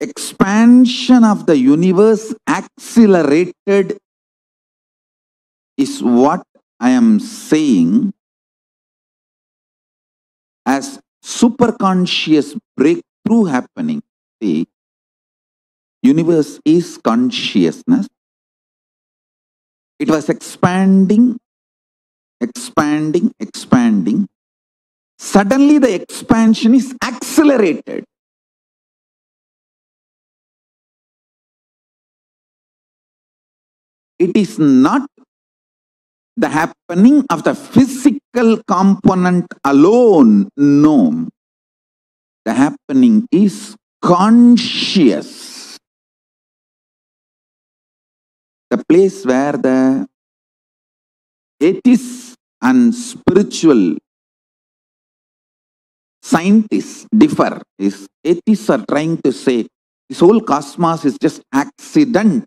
expansion of the universe accelerated is what I am saying as superconscious breakthrough happening. See, universe is consciousness. It was expanding, expanding, expanding. Suddenly the expansion is accelerated. It is not the happening of the physical component alone. No. The happening is conscious. The place where the atheists and spiritual scientists differ is atheists are trying to say this whole cosmos is just accident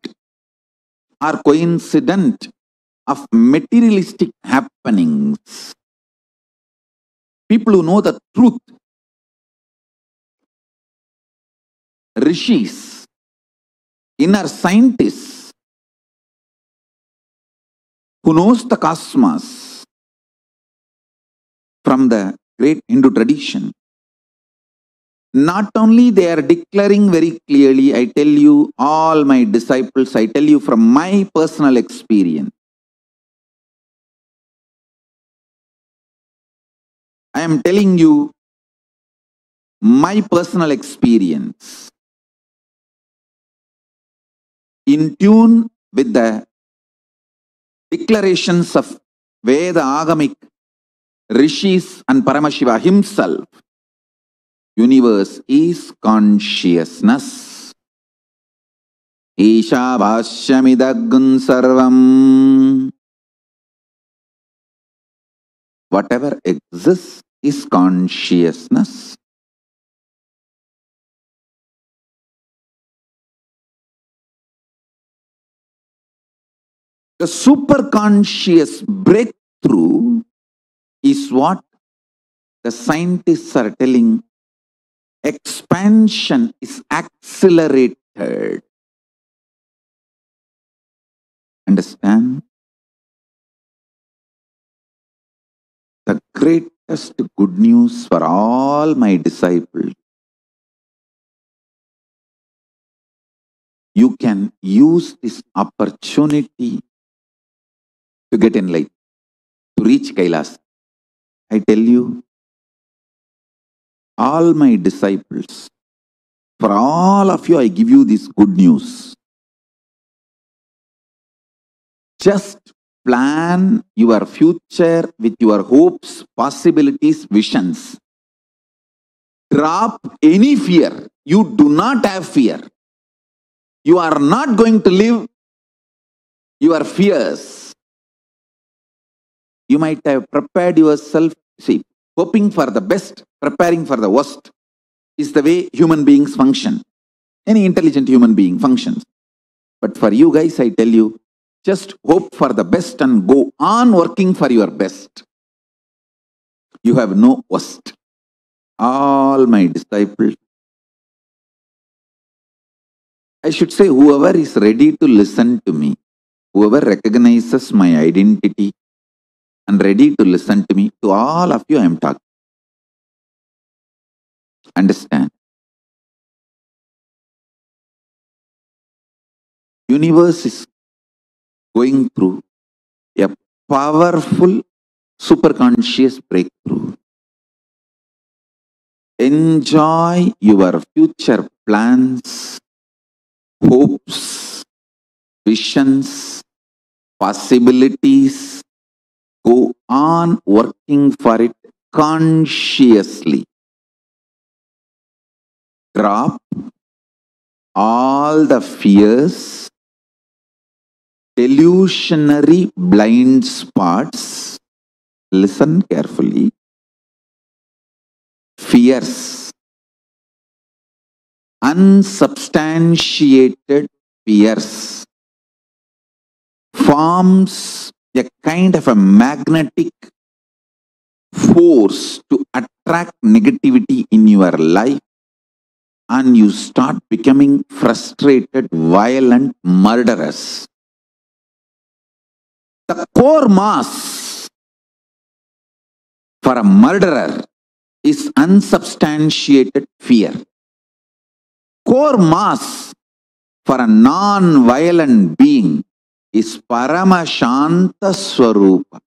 or coincident of materialistic happenings. People who know the truth, rishis, inner scientists, who knows the cosmos from the great Hindu tradition. Not only they are declaring very clearly, I tell you, all my disciples, I tell you from my personal experience. I am telling you my personal experience in tune with the declarations of Veda Agamic rishis and Paramashiva himself. Universe is consciousness. Isha Ishabhashyamidagun sarvam. Whatever exists is consciousness. The superconscious breakthrough is what the scientists are telling expansion is accelerated. Understand? The greatest good news for all my disciples. You can use this opportunity to get enlightened, to reach Kailas. I tell you, all my disciples, for all of you, I give you this good news. Just plan your future with your hopes, possibilities, visions. Drop any fear. You do not have fear. You are not going to live your fears. You might have prepared yourself, see, hoping for the best, preparing for the worst is the way human beings function. Any intelligent human being functions. But for you guys, I tell you, just hope for the best and go on working for your best. You have no worst. All my disciples, I should say, whoever is ready to listen to me, whoever recognizes my identity and ready to listen to me, to all of you I am talking. Understand? Universe is going through a powerful superconscious breakthrough. Enjoy your future plans, hopes, visions, possibilities. Go on working for it consciously. Drop all the fears, delusionary blind spots. Listen carefully. Fears, unsubstantiated fears, forms a kind of a magnetic force to attract negativity in your life and you start becoming frustrated, violent murderous. The core mass for a murderer is unsubstantiated fear. Core mass for a non-violent being परमशान्तस्वरूपम्